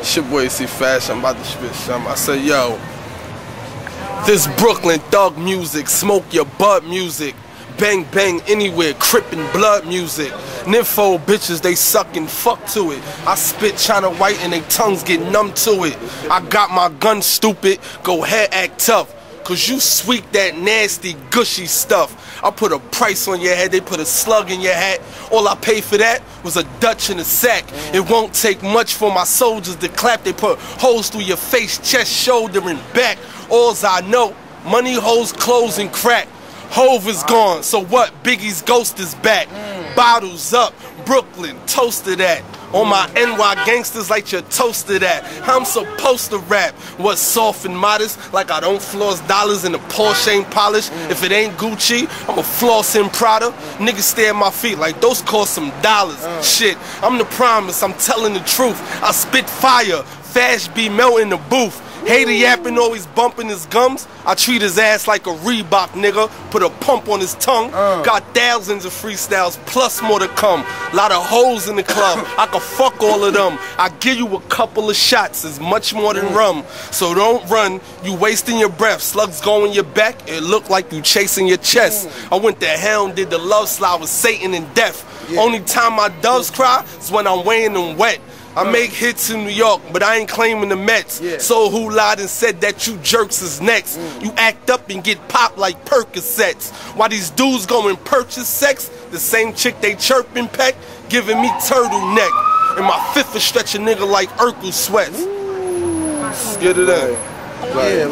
It's your boy C Fashion. I'm about to spit some. I said, yo, this Brooklyn thug music, smoke your butt music. Bang bang anywhere, crippin' blood music. Nympho bitches, they suckin' fuck to it. I spit China white and they tongues get numb to it. I got my gun stupid, go ahead act tough. Cause you sweet that nasty, gushy stuff. I put a price on your head, they put a slug in your hat. All I paid for that was a Dutch in a sack. It won't take much for my soldiers to clap. They put holes through your face, chest, shoulder, and back. Alls I know, money, holes, clothes, and crack. Hov is gone, so what? Biggie's ghost is back. Bottles up, Brooklyn, toasted at. On my NY gangsters like you're toasted at. How I'm supposed to rap. What's soft and modest? Like I don't floss dollars in the Porsche ain't polished. If it ain't Gucci, I'm a floss in Prada. Niggas stay at my feet like those cost some dollars. Uh. Shit, I'm the promise, I'm telling the truth. I spit fire, fast be melting the booth. Hater yapping, always bumping his gums. I treat his ass like a Reebok nigga. Put a pump on his tongue. Uh. Got thousands of freestyles, plus more to come. Lot of hoes in the club. I can fuck all of them. I give you a couple of shots. It's much more than rum. So don't run. You wasting your breath. Slugs go in your back. It look like you chasing your chest. I went to hell and did the love slide with Satan and death. Only time my doves cry is when I'm weighing them wet. I uh. make hits in New York, but I ain't claiming the Mets. Yeah. So who lied and said that you jerks is next? Mm. You act up and get popped like Percocets. While these dudes go and purchase sex, the same chick they chirping peck, giving me turtleneck. And my fifth will stretch a nigga like Urkel sweats. Let's get it in. Yeah,